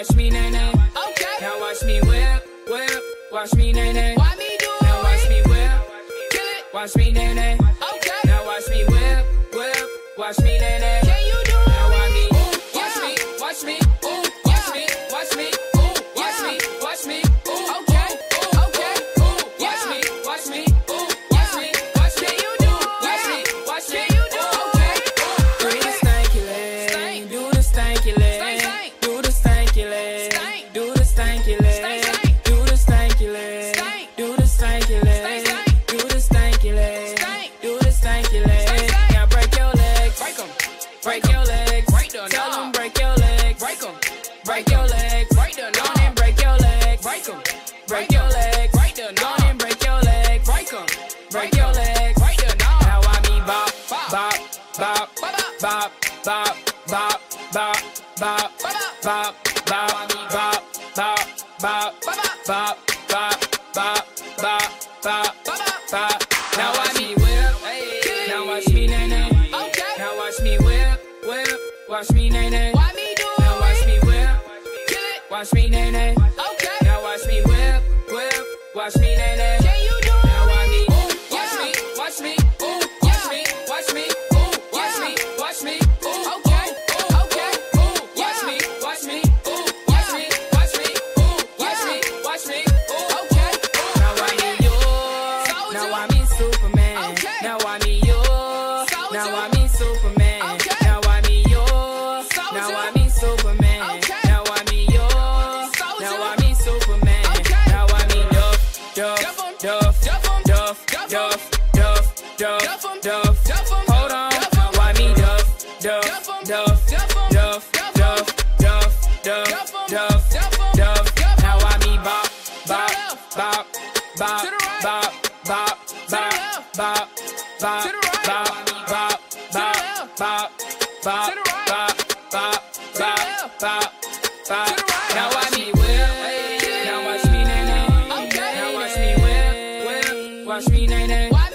watch me nae nae. Okay. Now watch me whip, whip. Watch me nae nae. Why me do it? Now watch me whip, Kill it. watch me nae nae. Okay. Now watch me whip, whip. Watch me nae nae. Break your legs, Break 'em. break your legs, Break the knob. and break your legs, Break 'em. break your legs, Break the knob. and break your legs, Break 'em. break your legs. Break the knob. Now I me bop, Bop. bop, bop, Bop, bop, bop, bop, bop, bop, Bop, bop, bop, bop, bop, bop, Bop, bop, bop, bop, watch me nae nae. Why me do it? Now watch me whip, Kill it. watch me nae nae. Okay. Now watch me whip, whip, watch me nae nae. Duff, Duff. Duff, Duff. Duff, Duff 'em. Duff, Duff, Duff, Duff 'em. Duff, Duff 'em. Hold on, Duff 'em. why me Duff, Duff, Duff 'em. Duff, Duff 'em. Duff, Duff 'em. Duff, Duff, Duff, Duff 'em. Duff, Duff 'em. Duff. Duff 'em. Now I me bop, bop, left. bop, bop, To the right. bop, bop, the bop, left. bop, bop, To the right. bop, bop, bop, left. bop, bop, To the right. bop, bop, the bop, left. bop, bop. To the right. Now watch me watch me nae nae.